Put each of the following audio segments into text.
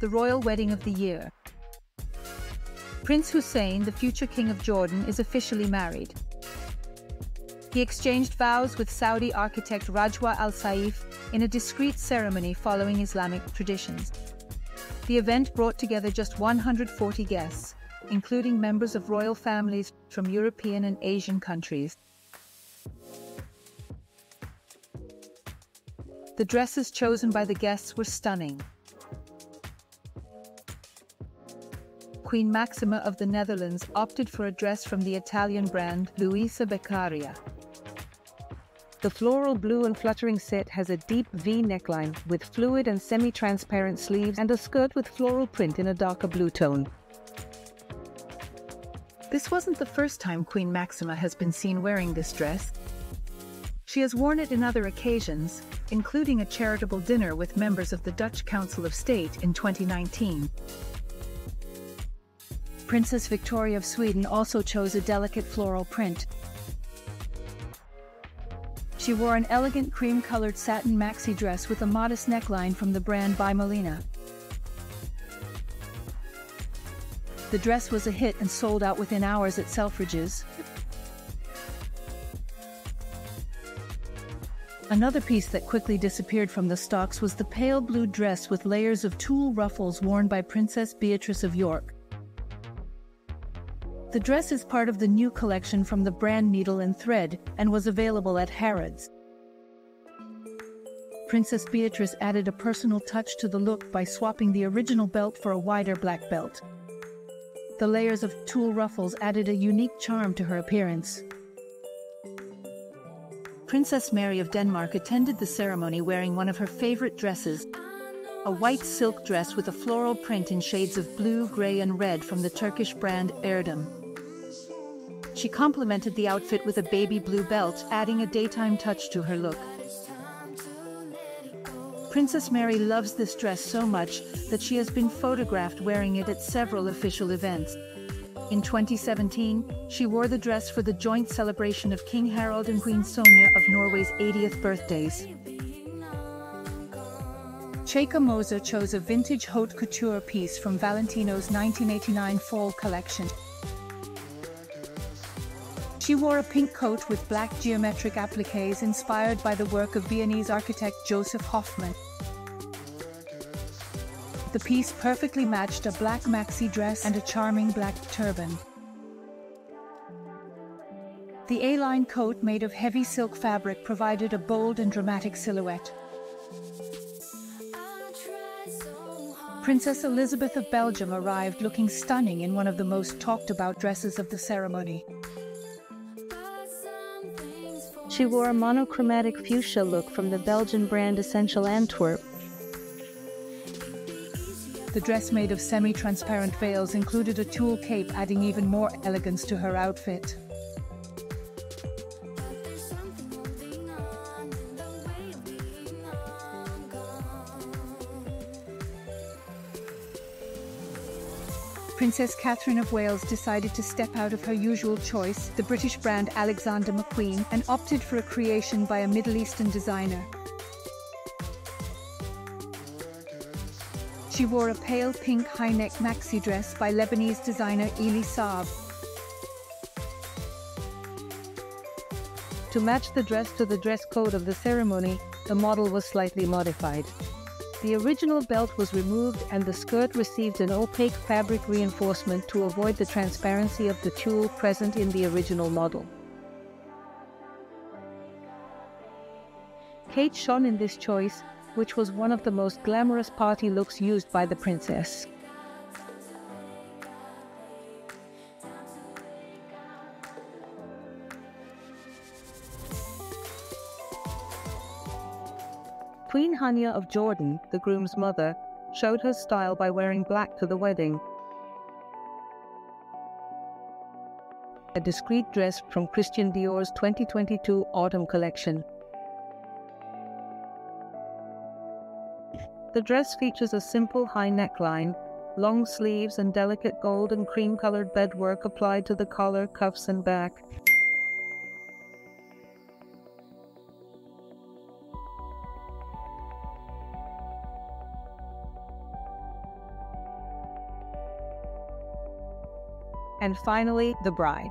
the royal wedding of the year. Prince Hussein, the future king of Jordan, is officially married. He exchanged vows with Saudi architect Rajwa Al Saif in a discreet ceremony following Islamic traditions. The event brought together just 140 guests, including members of royal families from European and Asian countries. The dresses chosen by the guests were stunning. Queen Maxima of the Netherlands opted for a dress from the Italian brand Luisa Beccaria. The floral blue and fluttering set has a deep V neckline with fluid and semi-transparent sleeves and a skirt with floral print in a darker blue tone. This wasn't the first time Queen Maxima has been seen wearing this dress. She has worn it in other occasions, including a charitable dinner with members of the Dutch Council of State in 2019. Princess Victoria of Sweden also chose a delicate floral print, she wore an elegant cream-colored satin maxi dress with a modest neckline from the brand by Malina. The dress was a hit and sold out within hours at Selfridges. Another piece that quickly disappeared from the stocks was the pale blue dress with layers of tulle ruffles worn by Princess Beatrice of York. The dress is part of the new collection from the brand Needle and Thread and was available at Harrods. Princess Beatrice added a personal touch to the look by swapping the original belt for a wider black belt. The layers of tulle ruffles added a unique charm to her appearance. Princess Mary of Denmark attended the ceremony wearing one of her favorite dresses, a white silk dress with a floral print in shades of blue, gray, and red from the Turkish brand Erdem. She complemented the outfit with a baby blue belt, adding a daytime touch to her look. Princess Mary loves this dress so much that she has been photographed wearing it at several official events. In 2017, she wore the dress for the joint celebration of King Harald and Queen Sonja of Norway's 80th birthdays. Sheikha Moza chose a vintage haute couture piece from Valentino's 1989 fall collection. She wore a pink coat with black geometric appliques inspired by the work of Viennese architect Josef Hoffmann. The piece perfectly matched a black maxi dress and a charming black turban. The A-line coat made of heavy silk fabric provided a bold and dramatic silhouette. Princess Elisabeth of Belgium arrived looking stunning in one of the most talked about dresses of the ceremony. She wore a monochromatic fuchsia look from the Belgian brand Essentiel Antwerp. The dress made of semi-transparent veils included a tulle cape adding even more elegance to her outfit. Princess Catherine of Wales decided to step out of her usual choice, the British brand Alexander McQueen, and opted for a creation by a Middle Eastern designer. She wore a pale pink high-neck maxi dress by Lebanese designer Elie Saab. To match the dress to the dress code of the ceremony, the model was slightly modified. The original belt was removed and the skirt received an opaque fabric reinforcement to avoid the transparency of the tulle present in the original model. Kate shone in this choice, which was one of the most glamorous party looks used by the princess. Queen Rania of Jordan, the groom's mother, showed her style by wearing black to the wedding. A discreet dress from Christian Dior's 2022 autumn collection. The dress features a simple high neckline, long sleeves and delicate gold and cream-colored beadwork applied to the collar, cuffs and back. And finally, the bride.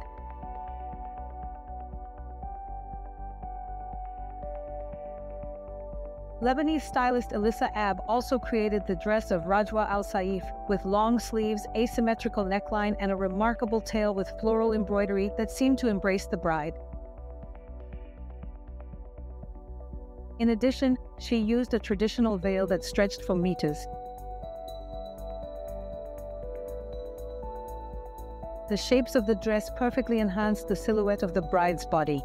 Lebanese stylist Elie Saab also created the dress of Rajwa Al Saif with long sleeves, asymmetrical neckline, and a remarkable tail with floral embroidery that seemed to embrace the bride. In addition, she used a traditional veil that stretched for meters. The shapes of the dress perfectly enhanced the silhouette of the bride's body.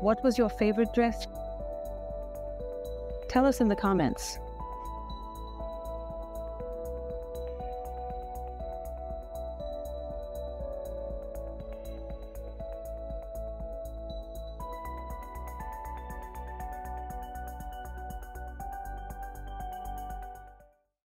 What was your favorite dress? Tell us in the comments.